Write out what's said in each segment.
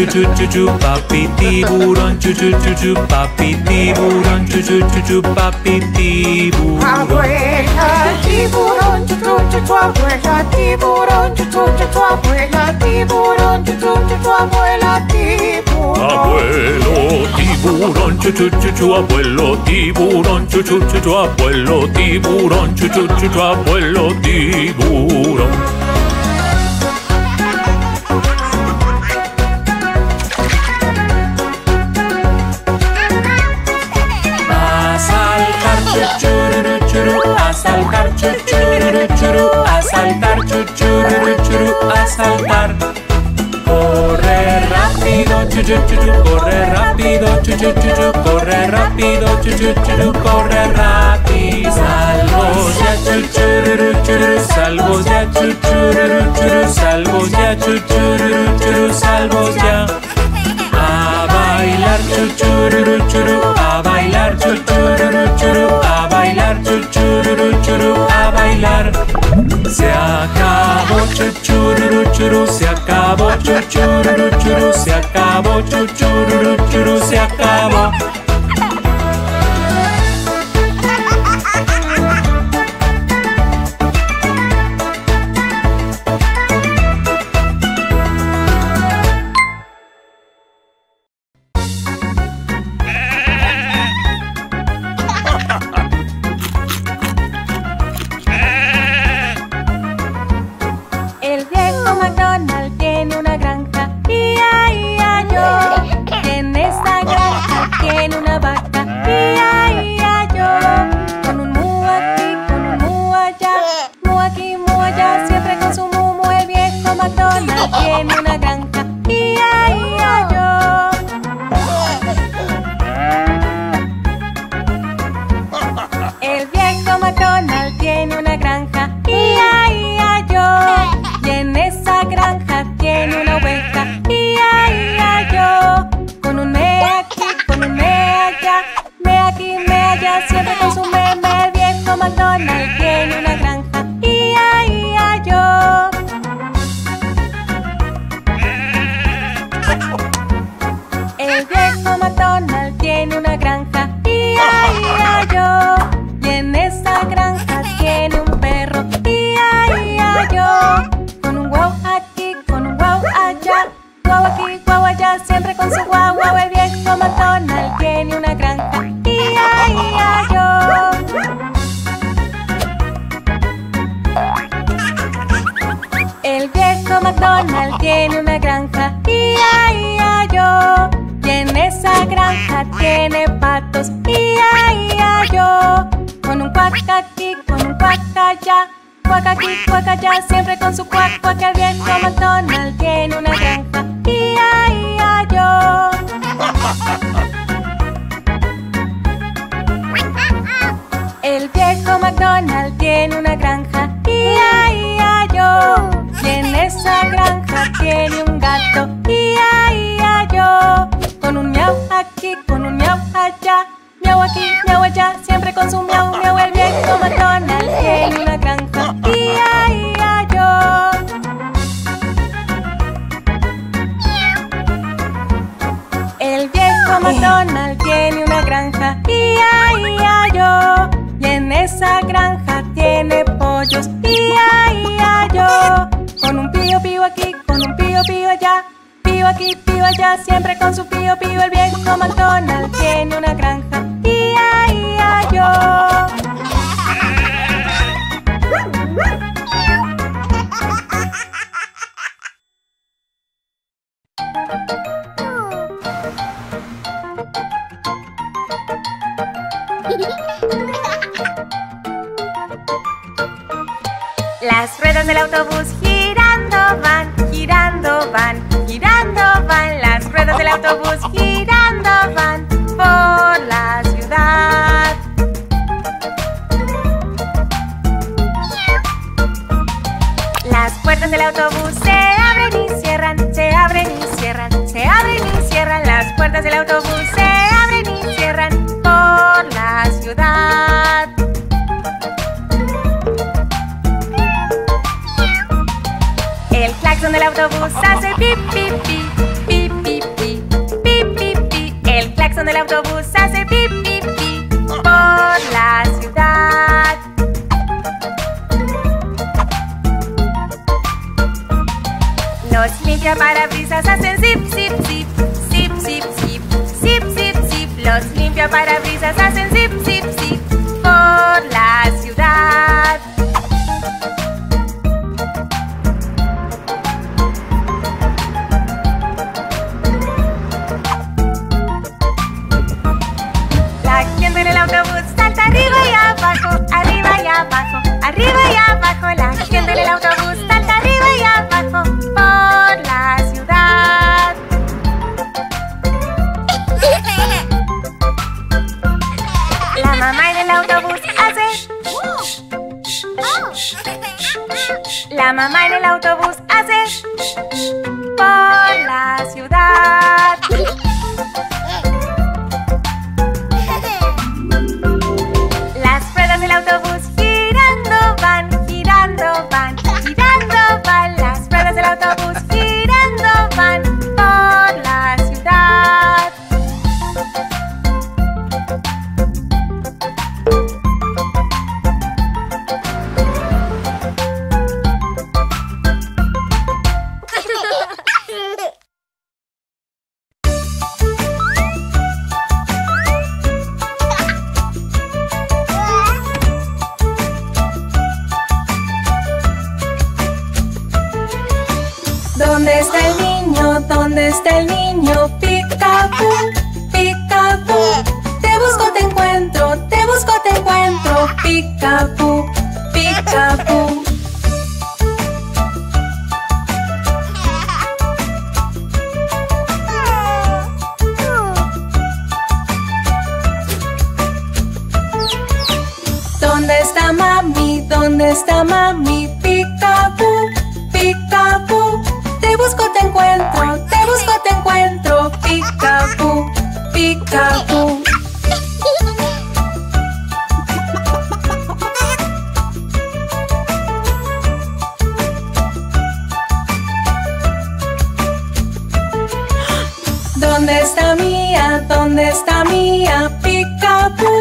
chu chu chu chu papi tiburón chu chu chu chu papi tiburón chu chu chu chu papi tiburón Abuela tiburón chu chu chu chu abuela tiburón chu chu chu chu abuela tiburón chu chu chu chu abuela tiburón Abuelo tiburón chu chu chu chu abuelo tiburón chu chu chu chu abuelo tiburón chu chu chu chu abuelo tiburón chuchu chuchu, corre rápido, chuchu chuchu, corre rápido, chuchu chuchu, corre rápido. Salvos ya chuchururu churu, salvos ya chuchururu churu, salvos ya chuchururu churu, salvos ya. A bailar chuchururu churu, a bailar chuchururu churu, a bailar chuchururu churu, a bailar. Se acabó chuchururu churu, se acabó chuchururu churu, se acabó chuchururu churu, se acabó. McDonald cuac aquí, cuac allá, siempre con su cuac, cuac. El viejo McDonald McDonald tiene una granja, ia, ia, yo. Y en esa granja tiene pollos, ia, ia, yo. Con un pío, pío aquí, con un pío, pío allá. Pío aquí, pío allá, siempre con su pío, pío. El viejo McDonald tiene una puertas del autobús se abren y cierran, se abren y cierran, se abren y cierran. Las puertas del autobús se abren y cierran por la ciudad. El claxon del autobús hace pip, pip, pip, Los limpiaparabrisas hacen zip, zip, zip, zip, zip, zip, zip, zip, zip. Los limpiaparabrisas hacen zip, zip, zip por la ciudad. Autobús hace. La mamá en el autobús hace. Por la ciudad. Las ruedas del autobús girando van, girando van, girando van. Las ruedas del autobús girando van ¿Dónde está el niño? Picapú, picapú. Te busco, te encuentro, te busco, te encuentro. Picapú, picapú. ¿Dónde está mami? ¿Dónde está mami? Picapú, picapú. Te busco, te encuentro, busco, te encuentro. Picapú, picapú. ¿Dónde está mía? ¿Dónde está mía? Picapú,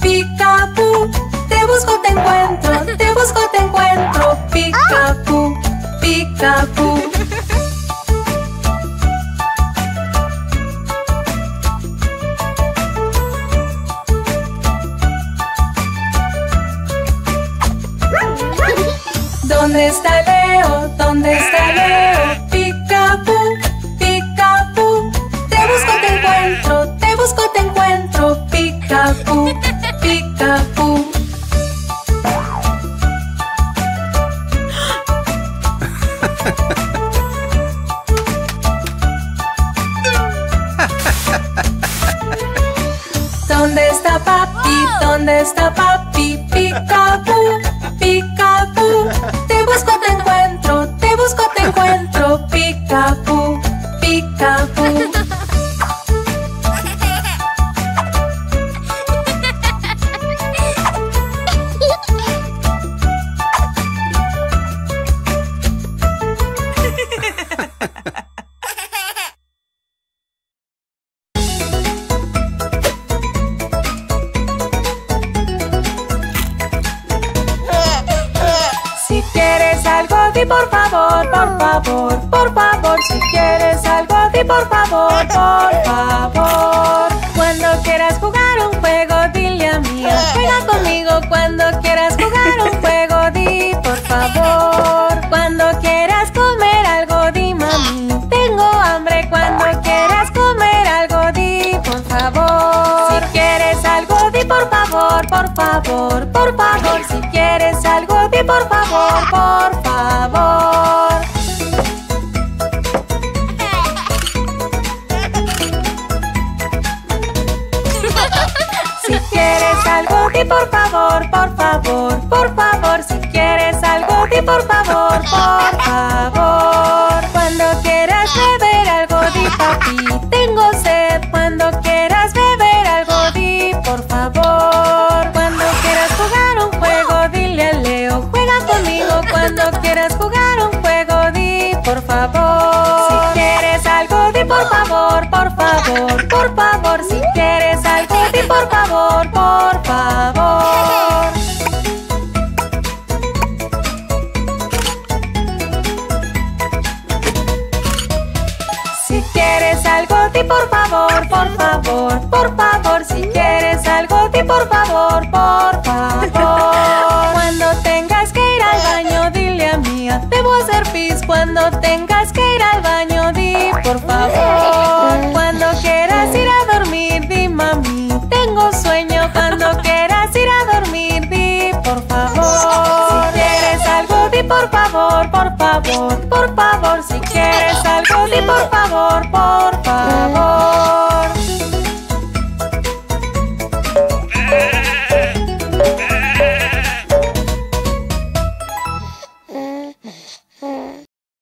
picapú. Te busco, te encuentro, te busco, te encuentro. Picapú, picapú. ¿Dónde está Leo? ¿Dónde está Leo? Picapú, picapú. Te busco, te encuentro, te busco, te encuentro. Picapú. Di por favor, por favor, por favor. Si quieres algo, di por favor, por favor. Cuando quieras jugar un juego, dile a mí. Juega conmigo cuando quieras jugar un juego, di por favor. Cuando quieras comer algo, di mami. Tengo hambre cuando quieras comer algo, di por favor. Si quieres algo, di por favor, por favor, por favor. Di por favor, por favor, por favor. Si quieres algo, di por favor, por favor. Cuando quieras beber algo, di papi, tengo sed. Cuando quieras beber algo, di por favor. Cuando quieras jugar un juego, dile a Leo, juega conmigo. Cuando quieras jugar un juego, di por favor. Si quieres algo, di por favor, por favor, por favor. Si quieres por favor, por favor. Quieres algo, di por favor, por favor, por favor. Si quieres algo, di por favor, por favor. Cuando tengas que ir al baño, dile a mía. Debo hacer pis cuando tengas que ir al baño, di por favor. Cuando quieras ir a dormir, di mami. Tengo sueño cuando quieras ir a dormir, di por favor. Si quieres algo, di por favor, por favor, por por favor, por.